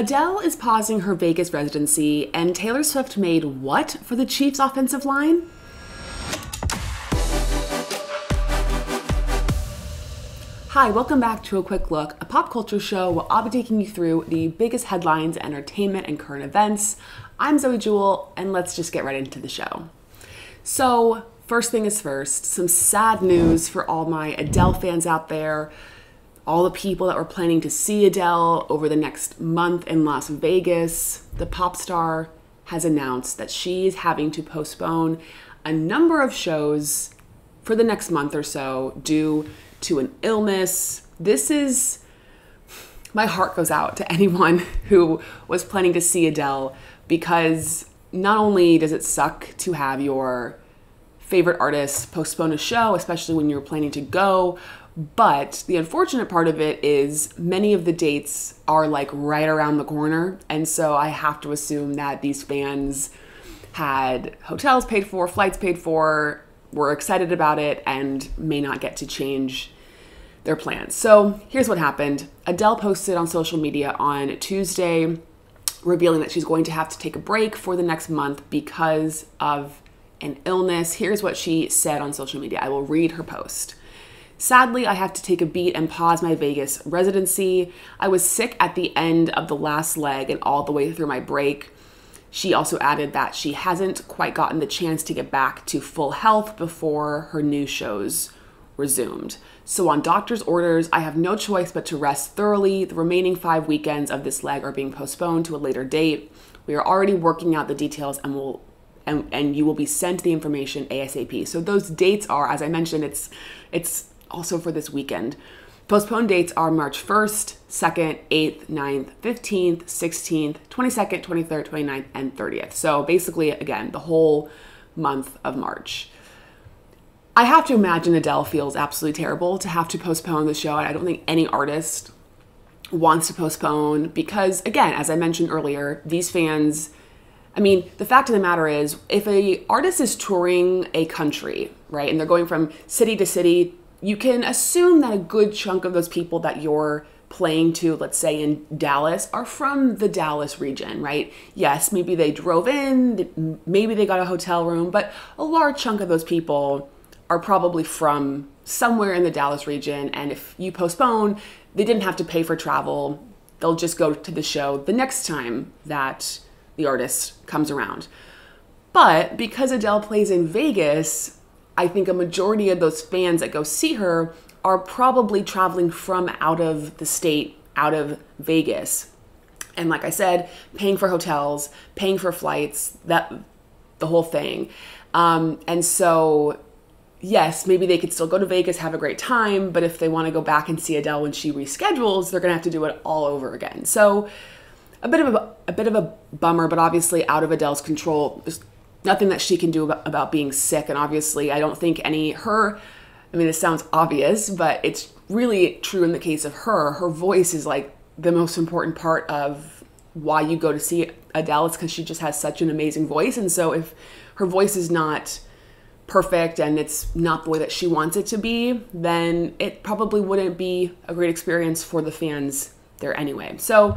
Adele is pausing her Vegas residency, and Taylor Swift made what for the Chiefs' offensive line? Hi, welcome back to a quick look, a pop culture show where I'll be taking you through the biggest headlines, entertainment, and current events. I'm Zoe Jewell, and let's just get right into the show. So, first thing is first, some sad news for all my Adele fans out there all the people that were planning to see Adele over the next month in Las Vegas, the pop star has announced that she's having to postpone a number of shows for the next month or so due to an illness. This is my heart goes out to anyone who was planning to see Adele because not only does it suck to have your favorite artist postpone a show, especially when you're planning to go, but the unfortunate part of it is many of the dates are like right around the corner. And so I have to assume that these fans had hotels paid for, flights paid for, were excited about it, and may not get to change their plans. So here's what happened Adele posted on social media on Tuesday revealing that she's going to have to take a break for the next month because of an illness. Here's what she said on social media. I will read her post. Sadly, I have to take a beat and pause my Vegas residency. I was sick at the end of the last leg and all the way through my break. She also added that she hasn't quite gotten the chance to get back to full health before her new shows resumed. So, on doctor's orders, I have no choice but to rest thoroughly. The remaining five weekends of this leg are being postponed to a later date. We are already working out the details and will and, and you will be sent the information ASAP. So those dates are, as I mentioned, it's it's also for this weekend. Postponed dates are March 1st, 2nd, 8th, 9th, 15th, 16th, 22nd, 23rd, 29th, and 30th. So basically, again, the whole month of March. I have to imagine Adele feels absolutely terrible to have to postpone the show. I don't think any artist wants to postpone because, again, as I mentioned earlier, these fans. I mean, the fact of the matter is, if a artist is touring a country, right, and they're going from city to city you can assume that a good chunk of those people that you're playing to, let's say in Dallas, are from the Dallas region, right? Yes, maybe they drove in, maybe they got a hotel room, but a large chunk of those people are probably from somewhere in the Dallas region. And if you postpone, they didn't have to pay for travel. They'll just go to the show the next time that the artist comes around. But because Adele plays in Vegas, I think a majority of those fans that go see her are probably traveling from out of the state, out of Vegas. And like I said, paying for hotels, paying for flights, that the whole thing. Um, and so, yes, maybe they could still go to Vegas, have a great time, but if they want to go back and see Adele when she reschedules, they're going to have to do it all over again. So, a bit of a, a bit of a bummer, but obviously out of Adele's control. Nothing that she can do about, about being sick. And obviously, I don't think any her. I mean, this sounds obvious, but it's really true in the case of her. Her voice is like the most important part of why you go to see Adele. It's because she just has such an amazing voice. And so, if her voice is not perfect and it's not the way that she wants it to be, then it probably wouldn't be a great experience for the fans there anyway. So,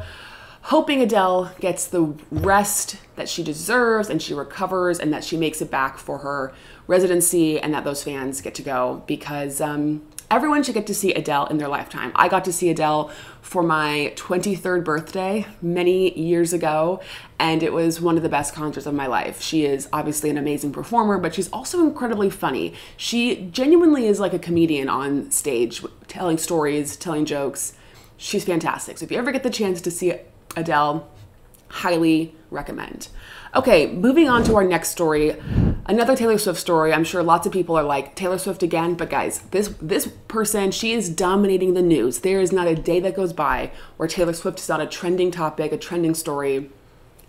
hoping Adele gets the rest that she deserves and she recovers and that she makes it back for her residency and that those fans get to go because um, everyone should get to see Adele in their lifetime. I got to see Adele for my 23rd birthday many years ago, and it was one of the best concerts of my life. She is obviously an amazing performer, but she's also incredibly funny. She genuinely is like a comedian on stage, telling stories, telling jokes. She's fantastic. So if you ever get the chance to see Adele, highly recommend. Okay, moving on to our next story. Another Taylor Swift story. I'm sure lots of people are like Taylor Swift again, but guys, this this person, she is dominating the news. There is not a day that goes by where Taylor Swift is not a trending topic, a trending story.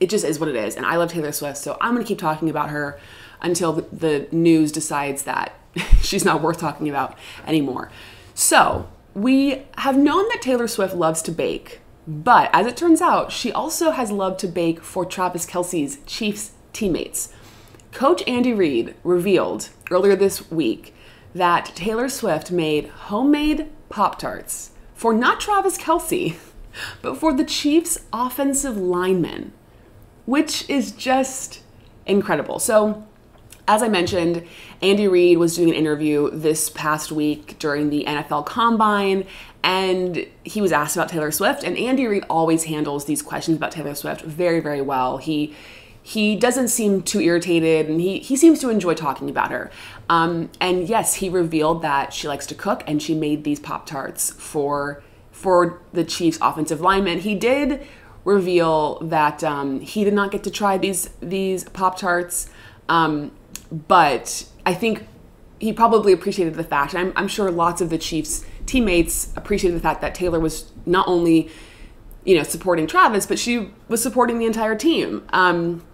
It just is what it is. And I love Taylor Swift, so I'm going to keep talking about her until the, the news decides that she's not worth talking about anymore. So, we have known that Taylor Swift loves to bake but as it turns out, she also has loved to bake for Travis Kelce's Chiefs teammates. Coach Andy Reid revealed earlier this week that Taylor Swift made homemade Pop Tarts for not Travis Kelce, but for the Chiefs' offensive linemen, which is just incredible. So, as I mentioned, Andy Reid was doing an interview this past week during the NFL Combine, and he was asked about Taylor Swift. And Andy Reid always handles these questions about Taylor Swift very, very well. He he doesn't seem too irritated, and he he seems to enjoy talking about her. Um, and yes, he revealed that she likes to cook, and she made these pop tarts for for the Chiefs' offensive lineman. He did reveal that um, he did not get to try these these pop tarts. Um, but I think he probably appreciated the fact, I'm, I'm sure lots of the Chiefs teammates appreciated the fact that Taylor was not only, you know, supporting Travis, but she was supporting the entire team. Um,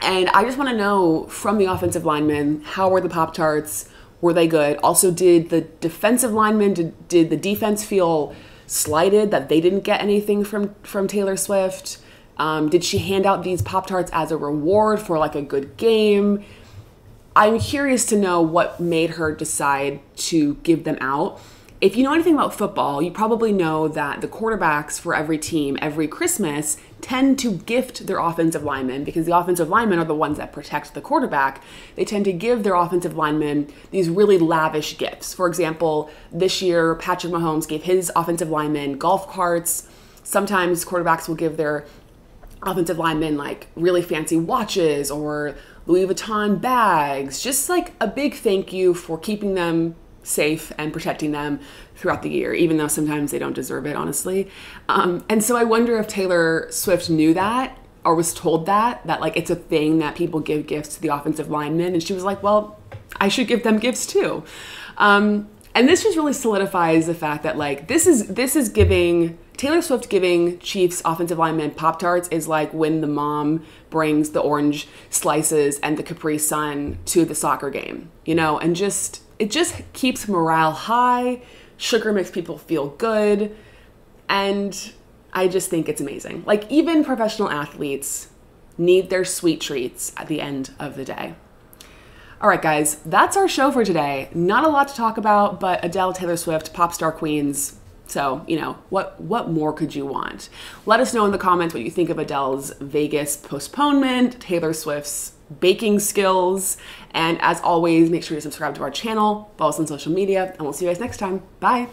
and I just want to know from the offensive linemen, how were the Pop Tarts? Were they good? Also, did the defensive linemen, did, did the defense feel slighted that they didn't get anything from, from Taylor Swift? Um, did she hand out these Pop Tarts as a reward for like a good game? I'm curious to know what made her decide to give them out. If you know anything about football, you probably know that the quarterbacks for every team every Christmas tend to gift their offensive linemen because the offensive linemen are the ones that protect the quarterback. They tend to give their offensive linemen these really lavish gifts. For example, this year, Patrick Mahomes gave his offensive linemen golf carts. Sometimes quarterbacks will give their offensive linemen like really fancy watches or Louis Vuitton bags, just like a big thank you for keeping them safe and protecting them throughout the year, even though sometimes they don't deserve it, honestly. Um, and so I wonder if Taylor Swift knew that or was told that, that like it's a thing that people give gifts to the offensive linemen. And she was like, well, I should give them gifts too. Um, and this just really solidifies the fact that like this is this is giving Taylor Swift giving Chiefs offensive lineman Pop Tarts is like when the mom brings the orange slices and the Capri Sun to the soccer game, you know, and just it just keeps morale high. Sugar makes people feel good, and I just think it's amazing. Like even professional athletes need their sweet treats at the end of the day. All right, guys, that's our show for today. Not a lot to talk about, but Adele, Taylor Swift, pop star queens. So, you know, what what more could you want? Let us know in the comments what you think of Adele's Vegas postponement, Taylor Swift's baking skills, and as always, make sure you subscribe to our channel, follow us on social media, and we'll see you guys next time. Bye.